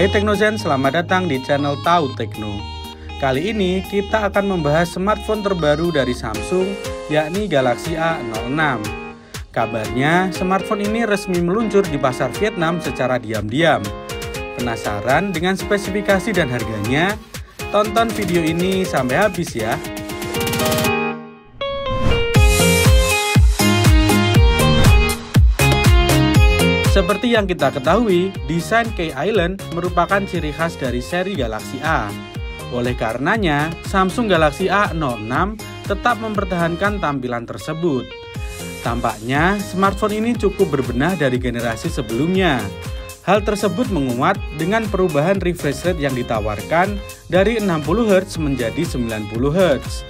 Hai Teknozen, selamat datang di channel Tahu Tekno. Kali ini kita akan membahas smartphone terbaru dari Samsung, yakni Galaxy A06. Kabarnya, smartphone ini resmi meluncur di pasar Vietnam secara diam-diam. Penasaran dengan spesifikasi dan harganya? Tonton video ini sampai habis ya. Seperti yang kita ketahui, desain K Island merupakan ciri khas dari seri Galaxy A. Oleh karenanya, Samsung Galaxy A06 tetap mempertahankan tampilan tersebut. Tampaknya, smartphone ini cukup berbenah dari generasi sebelumnya. Hal tersebut menguat dengan perubahan refresh rate yang ditawarkan dari 60Hz menjadi 90Hz.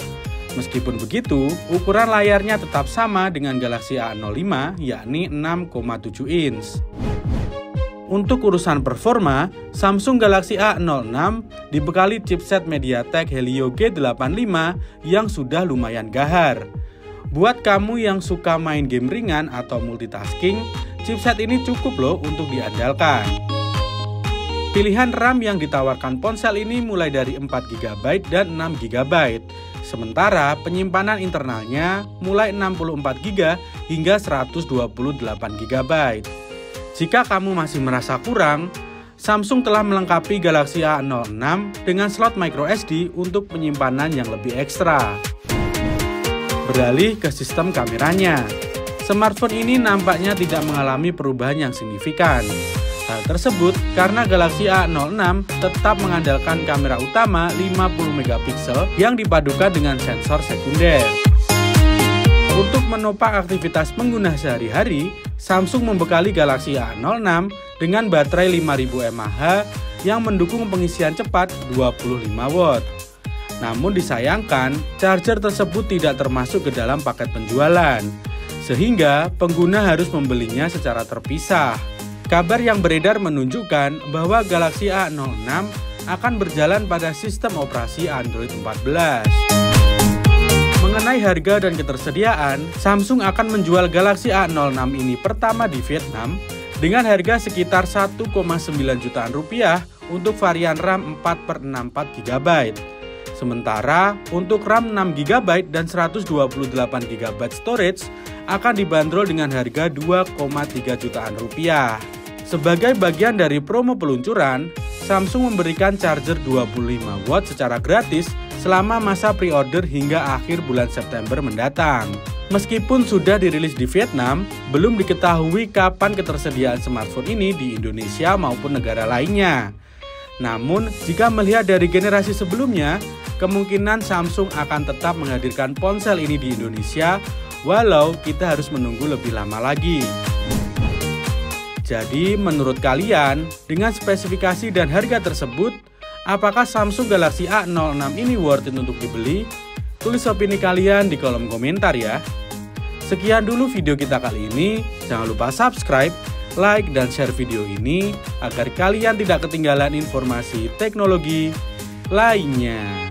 Meskipun begitu, ukuran layarnya tetap sama dengan Galaxy A05 yakni 6,7 inch. Untuk urusan performa, Samsung Galaxy A06 dibekali chipset MediaTek Helio G85 yang sudah lumayan gahar. Buat kamu yang suka main game ringan atau multitasking, chipset ini cukup loh untuk diandalkan. Pilihan RAM yang ditawarkan ponsel ini mulai dari 4GB dan 6GB, Sementara penyimpanan internalnya mulai 64 GB hingga 128 GB. Jika kamu masih merasa kurang, Samsung telah melengkapi Galaxy A06 dengan slot microSD untuk penyimpanan yang lebih ekstra. Beralih ke sistem kameranya. Smartphone ini nampaknya tidak mengalami perubahan yang signifikan. Hal tersebut karena Galaxy A06 tetap mengandalkan kamera utama 50 megapiksel yang dipadukan dengan sensor sekunder. Untuk menopang aktivitas pengguna sehari-hari, Samsung membekali Galaxy A06 dengan baterai 5000 mAh yang mendukung pengisian cepat 25 watt. Namun disayangkan, charger tersebut tidak termasuk ke dalam paket penjualan, sehingga pengguna harus membelinya secara terpisah. Kabar yang beredar menunjukkan bahwa Galaxy A06 akan berjalan pada sistem operasi Android 14. Mengenai harga dan ketersediaan, Samsung akan menjual Galaxy A06 ini pertama di Vietnam dengan harga sekitar 1,9 jutaan rupiah untuk varian RAM 4 per 64 GB. Sementara untuk RAM 6 GB dan 128 GB storage akan dibanderol dengan harga 2,3 jutaan rupiah. Sebagai bagian dari promo peluncuran, Samsung memberikan charger 25 watt secara gratis selama masa pre-order hingga akhir bulan September mendatang. Meskipun sudah dirilis di Vietnam, belum diketahui kapan ketersediaan smartphone ini di Indonesia maupun negara lainnya. Namun, jika melihat dari generasi sebelumnya, kemungkinan Samsung akan tetap menghadirkan ponsel ini di Indonesia, walau kita harus menunggu lebih lama lagi. Jadi, menurut kalian, dengan spesifikasi dan harga tersebut, apakah Samsung Galaxy A06 ini worth it untuk dibeli? Tulis opini kalian di kolom komentar ya. Sekian dulu video kita kali ini. Jangan lupa subscribe, like, dan share video ini agar kalian tidak ketinggalan informasi teknologi lainnya.